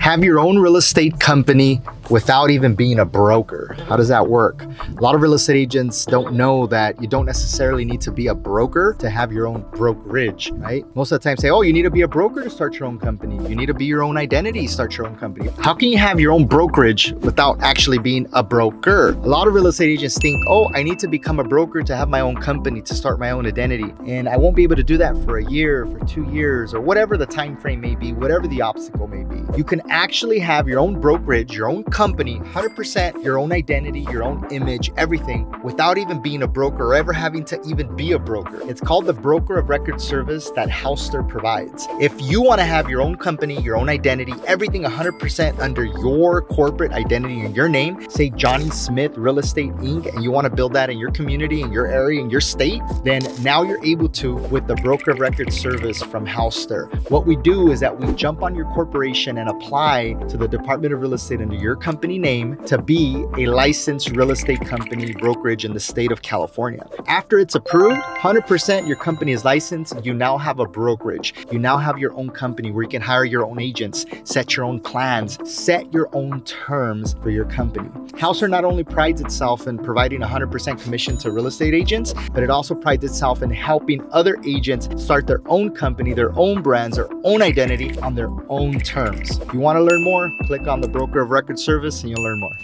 have your own real estate company without even being a broker. How does that work? A lot of real estate agents don't know that you don't necessarily need to be a broker to have your own brokerage, right? Most of the time say, oh, you need to be a broker to start your own company. You need to be your own identity, start your own company. How can you have your own brokerage without actually being a broker? A lot of real estate agents think, oh, I need to become a broker to have my own company, to start my own identity. And I won't be able to do that for a year, for two years, or whatever the time frame may be, whatever the obstacle may be. You can actually have your own brokerage, your own company, 100% your own identity, your own image, everything without even being a broker or ever having to even be a broker. It's called the broker of record service that Houstir provides. If you want to have your own company, your own identity, everything 100% under your corporate identity and your name, say Johnny Smith Real Estate Inc., and you want to build that in your community, in your area, in your state, then now you're able to with the broker of record service from Houstir. What we do is that we jump on your corporation and apply to the Department of Real Estate under your company name to be a licensed real estate company brokerage in the state of California. After it's approved, 100% your company is licensed, you now have a brokerage. You now have your own company where you can hire your own agents, set your own plans, set your own terms for your company. Houstir not only prides itself in providing 100% commission to real estate agents, but it also prides itself in helping other agents start their own company, their own brands, their own identity on their own terms. If you want to learn more, click on the broker of record service and you'll learn more.